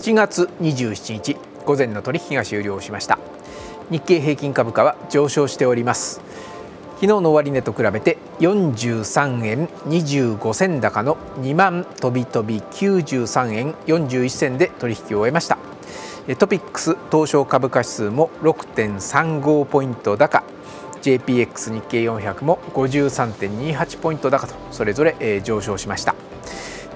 7月27日午前の取引が終了しました。日経平均株価は上昇しております。昨日の終値と比べて43円25銭高の2万飛び飛び93円41銭で取引を終えました。トピックス東証株価指数も6.35ポイント高。JPX 日経400も53.28ポイント高とそれぞれ上昇しました。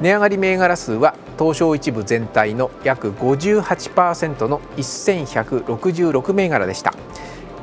値上がり銘柄数は東証一部全体の約58%の1166銘柄でした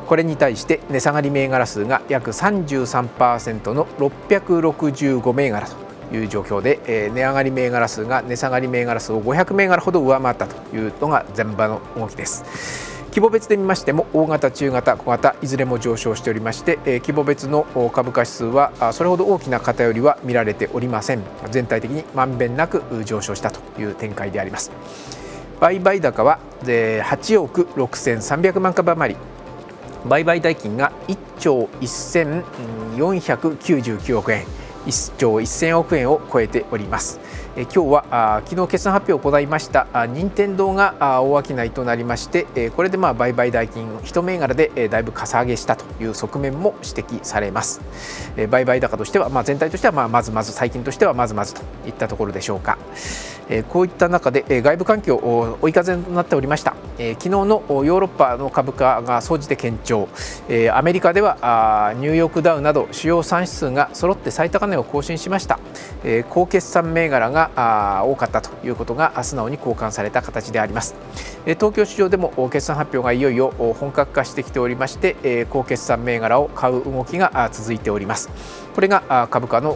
これに対して値下がり銘柄数が約33%の665銘柄という状況で、えー、値上がり銘柄数が値下がり銘柄数を500銘柄ほど上回ったというのが前場の動きです。規模別で見ましても大型、中型、小型いずれも上昇しておりまして、規模別の株価指数はそれほど大きな偏りは見られておりません。全体的にまんべんなく上昇したという展開であります。売買高は8億6300万株余り。売買代金が1兆1499億円。1兆1000億円を超えております。え今日はあ昨日決算発表を行いました任天堂があ大商いとなりまして、えこれでまあ売買代金一銘柄で、えだいぶかさ上げしたという側面も指摘されます、え売買高としては、まあ、全体としてはまあまずまず最近としてはまずまずといったところでしょうか、えこういった中で、え外部環境追い風となっておりました、え昨日のヨーロッパの株価が総じて堅調、えアメリカではあニューヨークダウなど主要3指数が揃って最高値を更新しました、え高決算銘柄が多かったということが素直に交換された形であります。東京市場でも決算発表がいよいよ本格化してきておりまして高決算銘柄を買う動きが続いております。これが株価の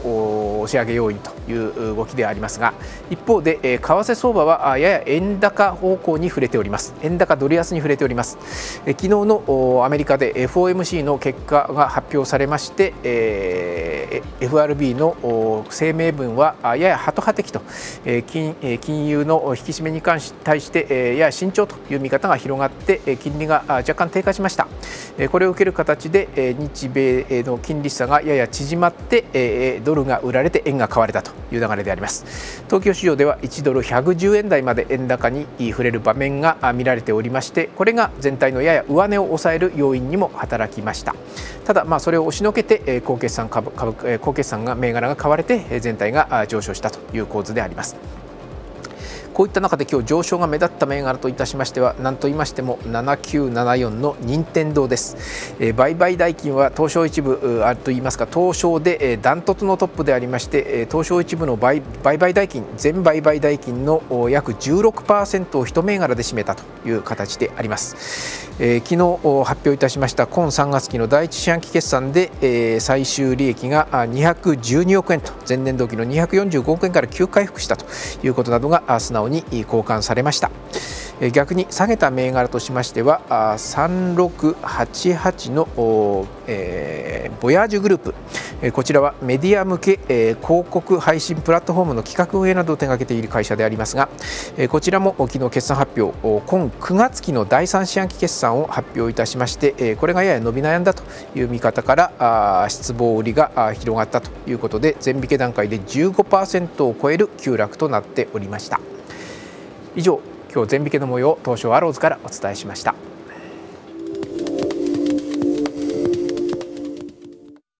押し上げ要因という動きでありますが一方で為替相場はやや円高方向に触れております。円高ドル安に触れております。昨日のアメリカで FOMC の結果が発表されまして FRB の声明文はややハト派的と金金融の引き締めに関し対してやや慎重という見方が広がって金利が若干低下しました。これを受ける形で日米の金利差がやや縮まってドルが売られて円が買われたと。いう流れであります東京市場では1ドル110円台まで円高に触れる場面が見られておりましてこれが全体のやや上値を抑える要因にも働きましたただまあそれを押しのけて高決算株株高決算が銘柄が買われて全体が上昇したという構図であります。こういった中で今日上昇が目立った銘柄といたしましては何と言いましても7974の任天堂です、えー、売買代金は東証一部あると言いますか東証で、えー、ダントツのトップでありまして、えー、東証一部の売売買代金全売買代金の約16%を一銘柄で占めたという形であります、えー、昨日発表いたしました今3月期の第一四半期決算で、えー、最終利益が212億円と前年同期の245億円から急回復したということなどが素直に交換されました逆に下げた銘柄としましては3688の、ボヤージュグループこちらはメディア向け、広告配信プラットフォームの企画運営などを手掛けている会社でありますが、こちらも昨日決算発表今9月期の第3四半期決算を発表いたしまして、これがやや伸び悩んだという見方から失望売りが広がったということで全引け段階で15%を超える急落となっておりました。以上今日全引けの模様東証アローズからお伝えしました。